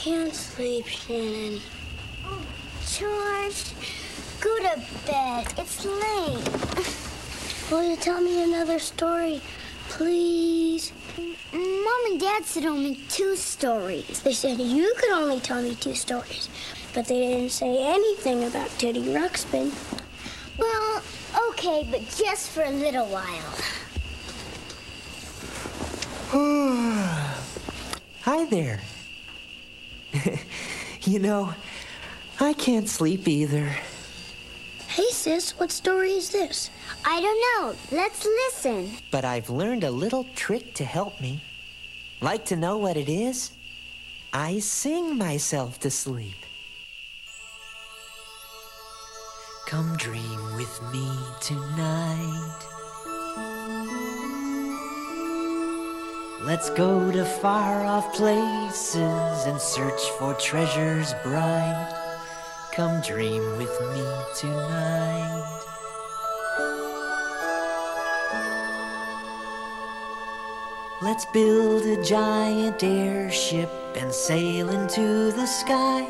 Can't sleep, Shannon. George, go to bed. It's late. Will you tell me another story, please? Mom and Dad said only two stories. They said you could only tell me two stories, but they didn't say anything about Teddy Ruxpin. Well, okay, but just for a little while. Hi there. you know, I can't sleep either. Hey, sis, what story is this? I don't know. Let's listen. But I've learned a little trick to help me. Like to know what it is? I sing myself to sleep. Come dream with me tonight. Let's go to far off places and search for treasures bright. Come dream with me tonight. Let's build a giant airship and sail into the sky.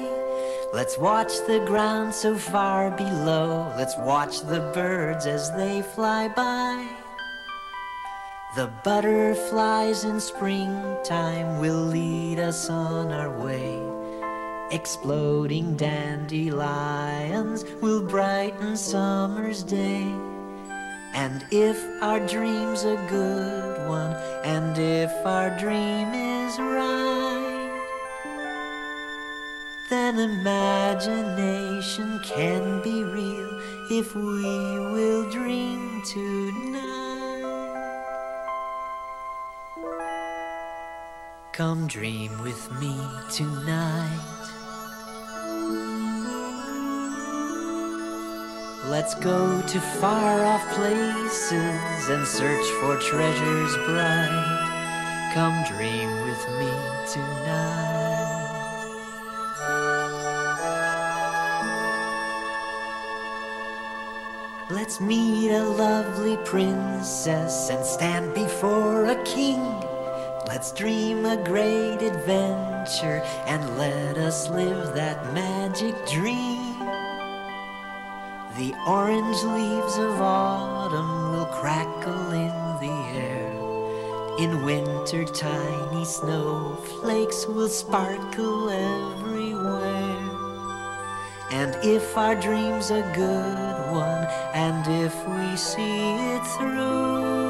Let's watch the ground so far below. Let's watch the birds as they fly by. The butterflies in springtime will lead us on our way. Exploding dandelions will brighten summer's day. And if our dream's a good one, and if our dream is right, then imagination can be real if we will dream tonight. Come dream with me tonight. Let's go to far off places and search for treasures bright. Come dream with me tonight. Let's meet a lovely princess and stand before a king. Let's dream a great adventure and let us live that magic dream. The orange leaves of autumn will crackle in the air. In winter, tiny snowflakes will sparkle everywhere. And if our dream's a good one, and if we see it through,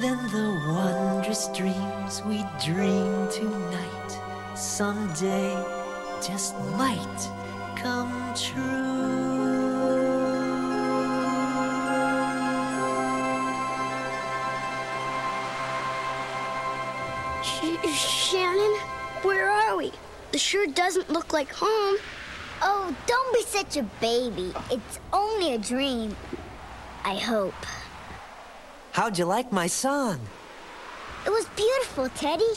then the wondrous dreams we dream tonight someday just might come true. Sh- Shannon, where are we? This sure doesn't look like home. Oh, don't be such a baby. It's only a dream. I hope. How'd you like my song? It was beautiful, Teddy.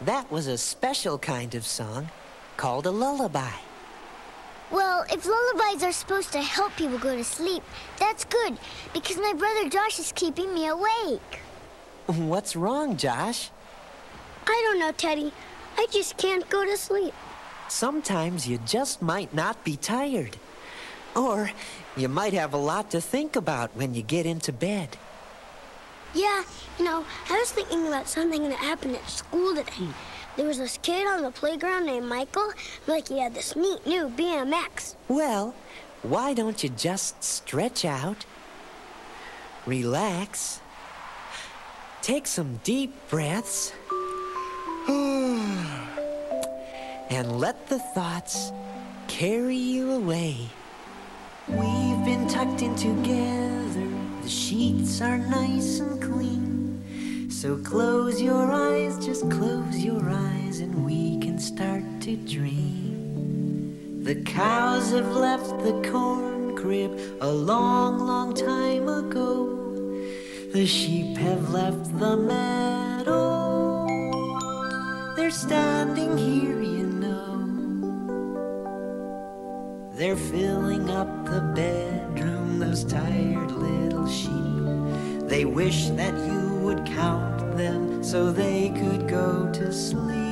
That was a special kind of song called a lullaby. Well, if lullabies are supposed to help people go to sleep, that's good, because my brother Josh is keeping me awake. What's wrong, Josh? I don't know, Teddy. I just can't go to sleep. Sometimes you just might not be tired. Or you might have a lot to think about when you get into bed. Yeah, you know, I was thinking about something that happened at school today. Hmm. There was this kid on the playground named Michael, like he had this neat new BMX. Well, why don't you just stretch out, relax, take some deep breaths, and let the thoughts carry you away. We've been tucked in together, the sheets are nice and clean. So close your eyes, just close your eyes, and we can start to dream. The cows have left the corn crib a long, long time ago. The sheep have left the meadow. They're standing here, you know. They're filling up the bedroom, those tired little sheep. They wish that you would count them so they could go to asleep.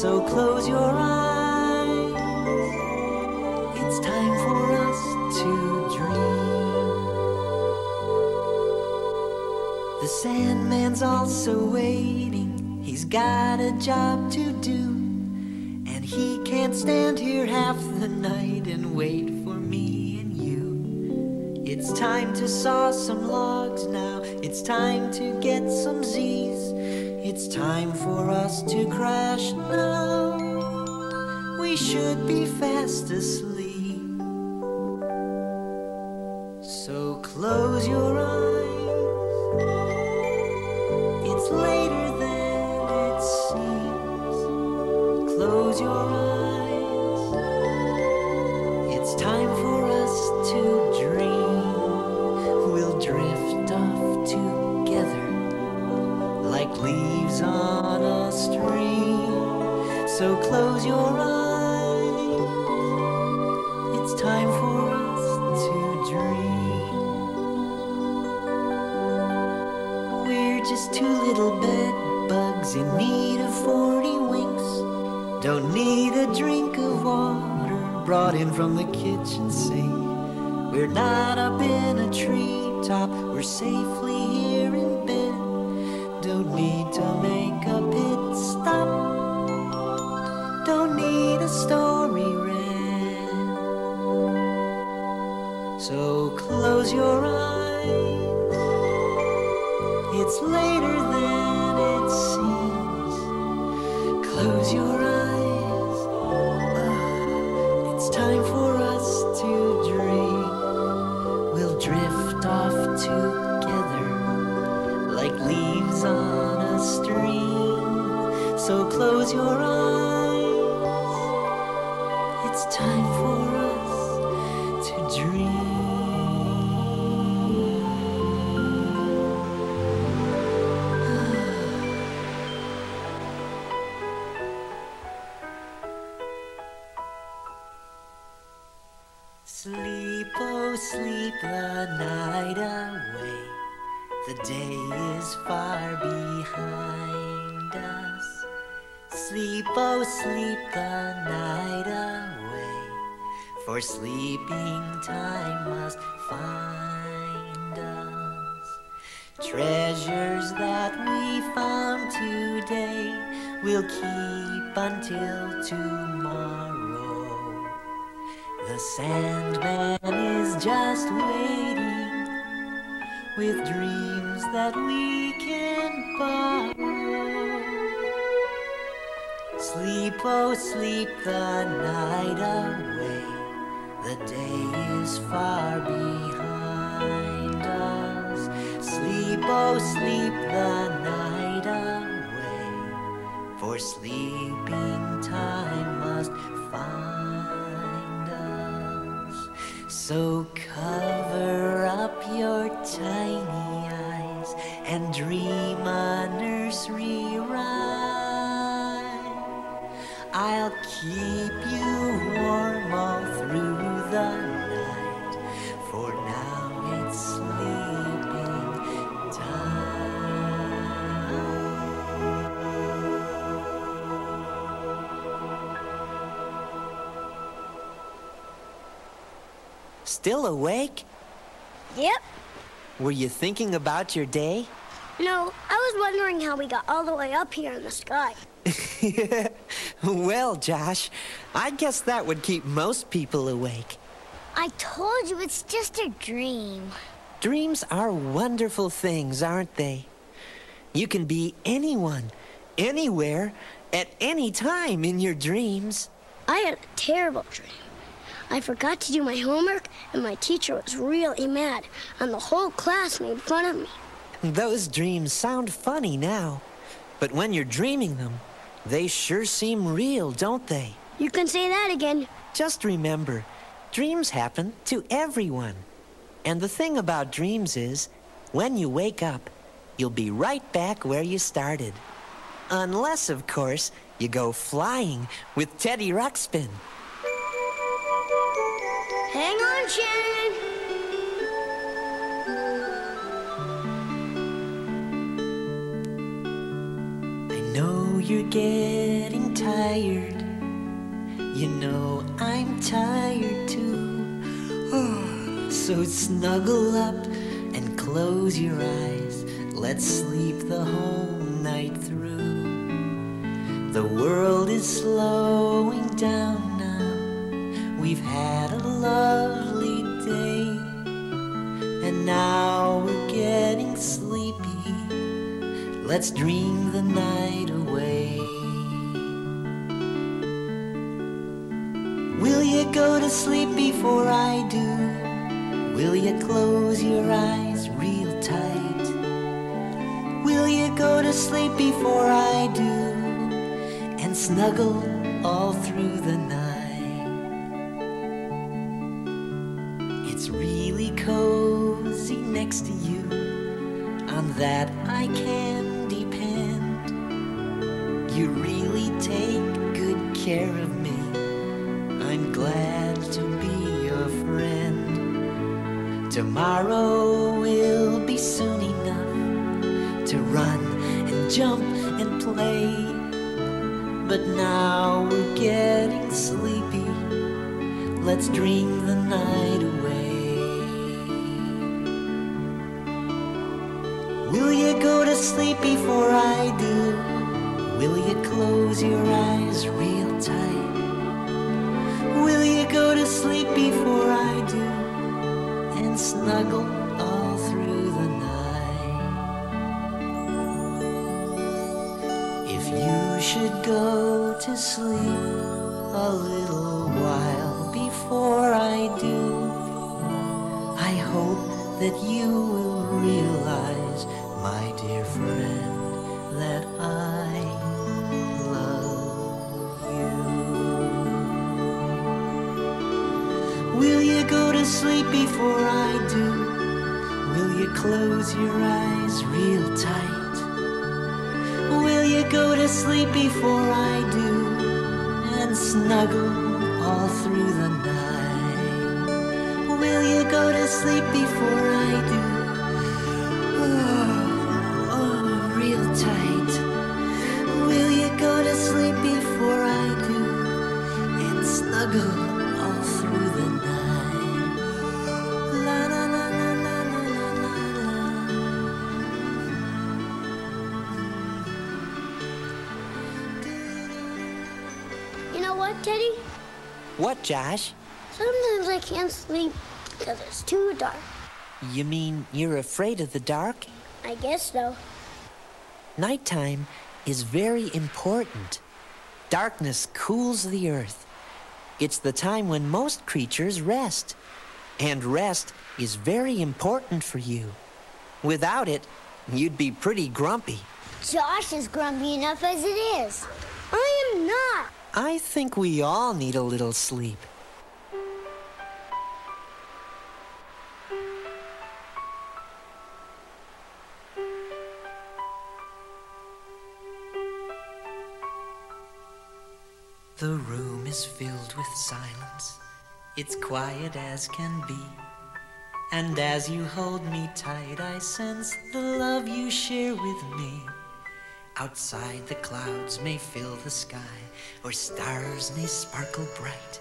So close your eyes. It's time for us to dream. The Sandman's also waiting. He's got a job to do. And he can't stand here half the night and wait for me and you. It's time to saw some logs now. It's time to get some Z's. It's time for us to crash now. We should be fast asleep. So close your eyes. It's later than it seems. Close your eyes. From the kitchen sink. We're not up in a treetop, we're safely here in bed. Don't need to make a pit stop. Don't need a story read. So close your eyes. Sleep, oh, sleep a night away. the day is far behind us. Sleep, oh sleep a night For sleeping time must find us. Treasures that we found today we'll keep until tomorrow. The Sandman is just waiting with dreams that we can borrow. Sleep, oh, sleep the night away. The day is far behind us. Sleep, oh, sleep the night away. For sleeping time must find us. So cover up your tiny eyes and dream a nursery rhyme. I'll keep you warm Still awake? Yep. Were you thinking about your day? No, I was wondering how we got all the way up here in the sky. well, Josh, I guess that would keep most people awake. I told you it's just a dream. Dreams are wonderful things, aren't they? You can be anyone, anywhere, at any time in your dreams. I had a terrible dream. I forgot to do my homework, and my teacher was really mad, and the whole class made fun of me. Those dreams sound funny now, but when you're dreaming them, they sure seem real, don't they? You can say that again. Just remember, dreams happen to everyone. And the thing about dreams is, when you wake up, you'll be right back where you started. Unless, of course, you go flying with Teddy Ruxpin. Hang on, Shannon. I know you're getting tired. You know I'm tired too. So snuggle up and close your eyes. Let's sleep the whole night through. The world is slowing down now. We've had a lovely day. And now we're getting sleepy. Let's dream the night away. Will you go to sleep before I do? Will you close your eyes real tight? Will you go to sleep before I do? And snuggle all through the night. That I can depend. You really take good care of me. I'm glad to be your friend. Tomorrow will be soon enough to run and jump and play. But now we're getting sleepy. Let's dream the night away. Sleep before I do? Will you close your eyes real tight? Will you go to sleep before I do? And snuggle all through the night. If you should go to sleep a little while before I do, I hope that you will realize, my dear friend, that I love you. Will you go to sleep before I do? Will you close your eyes real tight? Will you go to sleep before I do? And snuggle all through the night? Will you go to sleep before I do? tight. Will you go to sleep before I do and snuggle. You know what, Teddy? What, Josh? Sometimes I can't sleep because it's too dark. You mean you're afraid of the dark? I guess so. Nighttime is very important. Darkness cools the earth. It's the time when most creatures rest. And rest is very important for you. Without it, you'd be pretty grumpy. Josh is grumpy enough as it is. I am not. I think we all need a little sleep. Is filled with silence. It's quiet as can be. And as you hold me tight, I sense the love you share with me. Outside, the clouds may fill the sky, or stars may sparkle bright.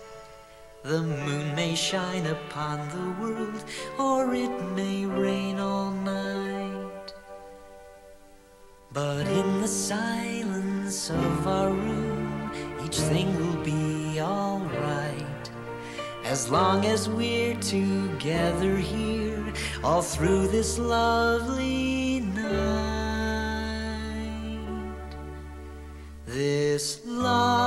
The moon may shine upon the world, or it may rain all night. But in the silence of our room, each thing will be. As long as we're together here, all through this lovely night. This lovely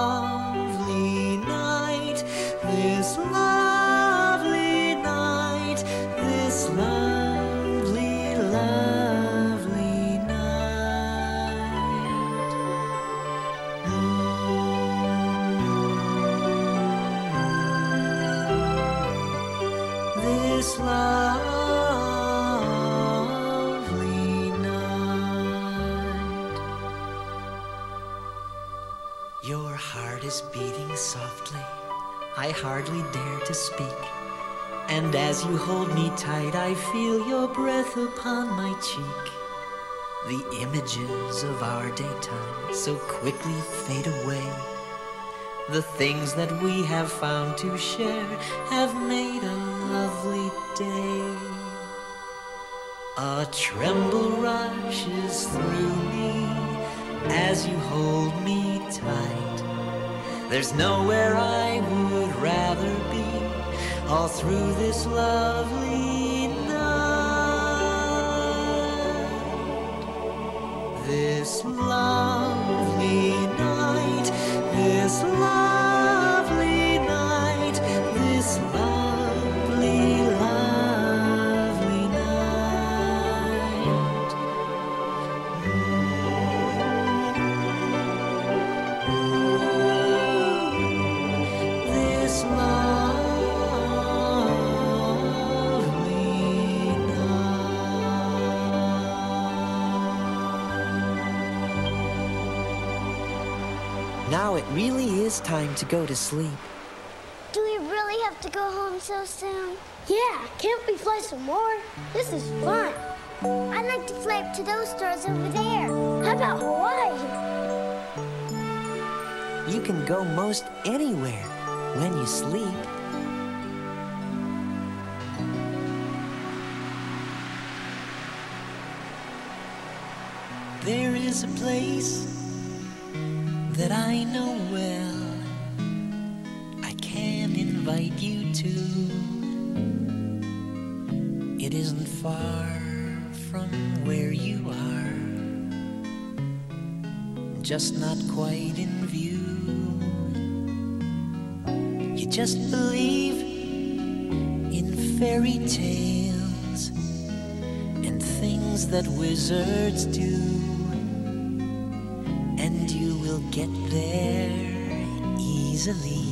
heart is beating softly. I hardly dare to speak. And as you hold me tight, I feel your breath upon my cheek. The images of our daytime so quickly fade away. The things that we have found to share have made a lovely day. A tremble rushes through me as you hold me There's nowhere I would rather be all through this lovely night. This lovely night, this lovely time to go to sleep. Do we really have to go home so soon? Yeah, can't we fly some more? This is fun. I'd like to fly up to those stars over there. How about Hawaii? You can go most anywhere when you sleep. There is a place that I know well. Invite you to. It isn't far from where you are just not quite in view. You just believe in fairy tales and things that wizards do, and you will get there easily,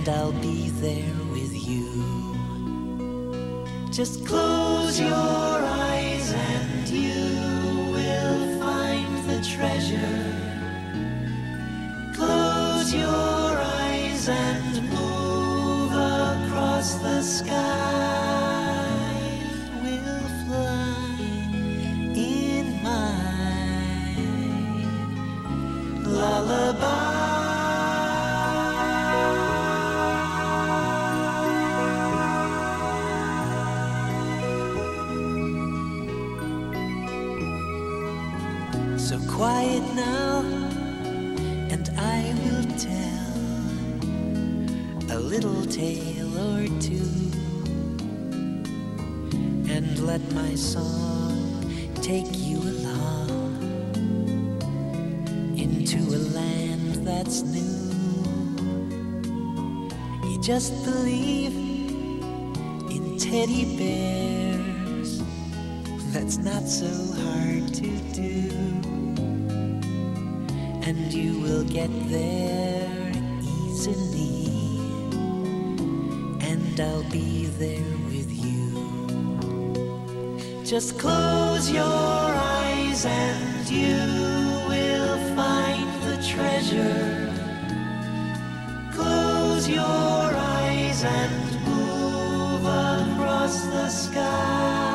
and I'll be there with you. Just close your eyes and you will find the treasure. Close your eyes and let my song take you along into a land that's new. You just believe in teddy bears. That's not so hard to do. And you will get there easily. And I'll be there. Just close your eyes and you will find the treasure. Close your eyes and move across the sky.